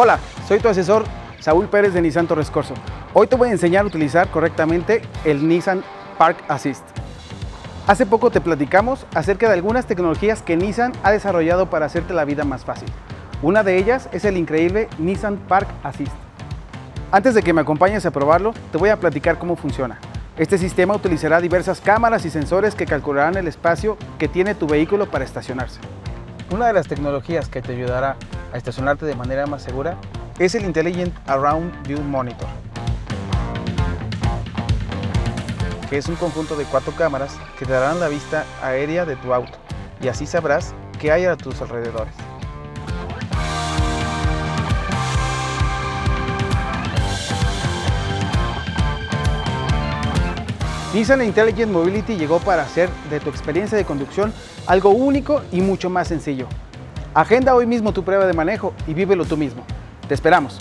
Hola, soy tu asesor Saúl Pérez de Nissan Torres Corso. Hoy te voy a enseñar a utilizar correctamente el Nissan Park Assist. Hace poco te platicamos acerca de algunas tecnologías que Nissan ha desarrollado para hacerte la vida más fácil. Una de ellas es el increíble Nissan Park Assist. Antes de que me acompañes a probarlo, te voy a platicar cómo funciona. Este sistema utilizará diversas cámaras y sensores que calcularán el espacio que tiene tu vehículo para estacionarse. Una de las tecnologías que te ayudará a estacionarte de manera más segura es el Intelligent Around View Monitor, que es un conjunto de cuatro cámaras que te darán la vista aérea de tu auto y así sabrás qué hay a tus alrededores. Nissan Intelligent Mobility llegó para hacer de tu experiencia de conducción algo único y mucho más sencillo. Agenda hoy mismo tu prueba de manejo y vívelo tú mismo. Te esperamos.